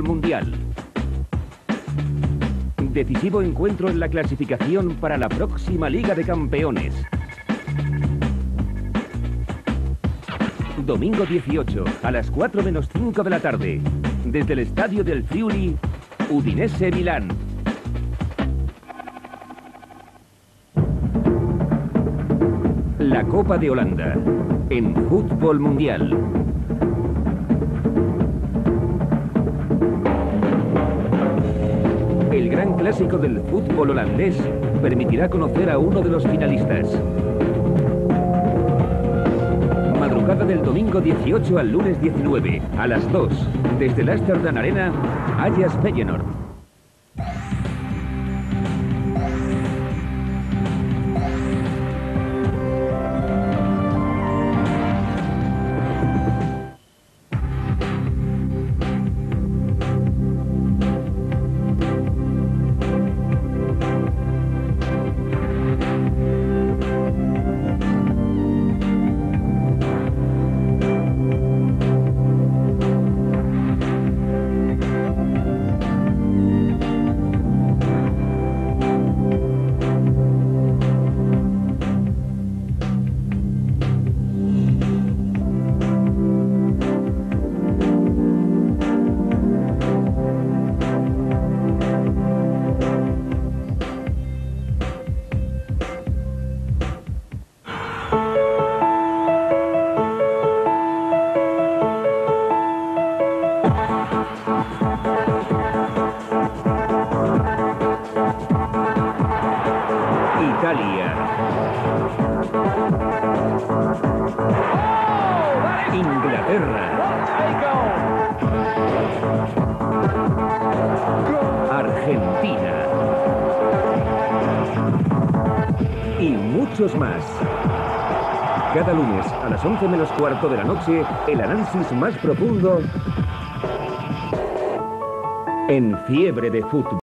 mundial. Decisivo encuentro en la clasificación para la próxima Liga de Campeones. Domingo 18, a las 4 menos 5 de la tarde, desde el estadio del Friuli, Udinese Milán. La Copa de Holanda, en Fútbol Mundial. Clásico del fútbol holandés permitirá conocer a uno de los finalistas. Madrugada del domingo 18 al lunes 19, a las 2, desde la Amsterdam Arena, Ajax Feyenoord. Inglaterra. Argentina. Y muchos más. Cada lunes a las 11 menos cuarto de la noche, el análisis más profundo en fiebre de fútbol.